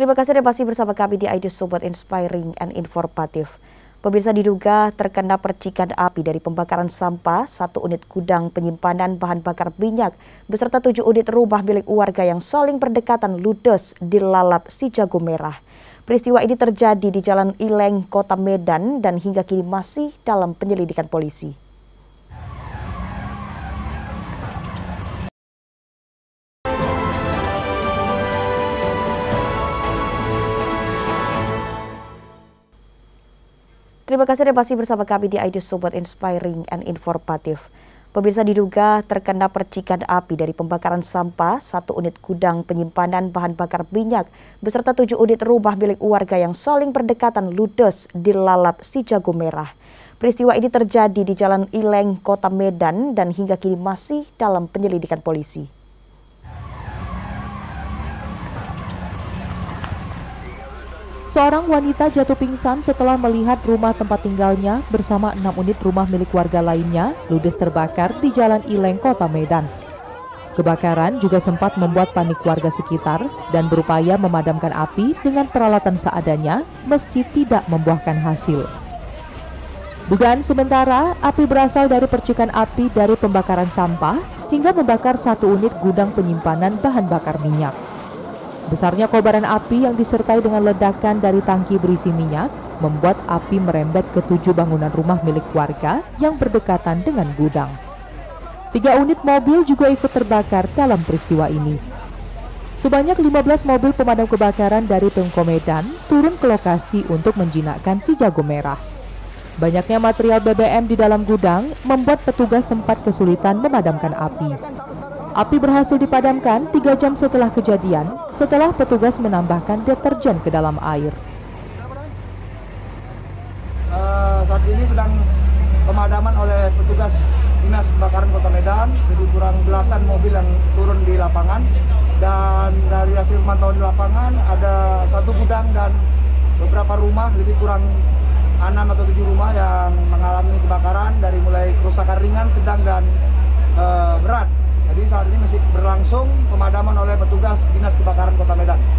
Terima kasih dan masih bersama kami di ID Sobat Inspiring and Informatif. Pemirsa diduga terkena percikan api dari pembakaran sampah satu unit gudang penyimpanan bahan bakar minyak beserta tujuh unit rumah milik warga yang saling berdekatan ludes di lalap si jago merah. Peristiwa ini terjadi di Jalan Ileng, Kota Medan dan hingga kini masih dalam penyelidikan polisi. Terima kasih dan masih bersama kami di ID Sobat Inspiring and Informatif. Pemirsa diduga terkena percikan api dari pembakaran sampah satu unit gudang penyimpanan bahan bakar minyak beserta tujuh unit rumah milik warga yang saling berdekatan ludes di lalap si jago merah. Peristiwa ini terjadi di Jalan Ileng, Kota Medan dan hingga kini masih dalam penyelidikan polisi. Seorang wanita jatuh pingsan setelah melihat rumah tempat tinggalnya bersama enam unit rumah milik warga lainnya ludes terbakar di Jalan Ileng, Kota Medan. Kebakaran juga sempat membuat panik warga sekitar dan berupaya memadamkan api dengan peralatan seadanya meski tidak membuahkan hasil. Dugaan sementara, api berasal dari percikan api dari pembakaran sampah hingga membakar satu unit gudang penyimpanan bahan bakar minyak. Besarnya kobaran api yang disertai dengan ledakan dari tangki berisi minyak membuat api merembet ke tujuh bangunan rumah milik warga yang berdekatan dengan gudang. Tiga unit mobil juga ikut terbakar dalam peristiwa ini. Sebanyak 15 mobil pemadam kebakaran dari Pemko turun ke lokasi untuk menjinakkan si jago merah. Banyaknya material BBM di dalam gudang membuat petugas sempat kesulitan memadamkan api. Api berhasil dipadamkan tiga jam setelah kejadian, setelah petugas menambahkan deterjen ke dalam air. Uh, saat ini sedang pemadaman oleh petugas Dinas Kebakaran Kota Medan, jadi kurang belasan mobil yang turun di lapangan. Dan dari hasil pemantauan di lapangan, ada satu gudang dan beberapa rumah, lebih kurang enam atau tujuh rumah yang mengalami kebakaran dari mulai kerusakan ringan, sedang, dan uh, berat. Berlangsung pemadaman oleh petugas Dinas Kebakaran Kota Medan.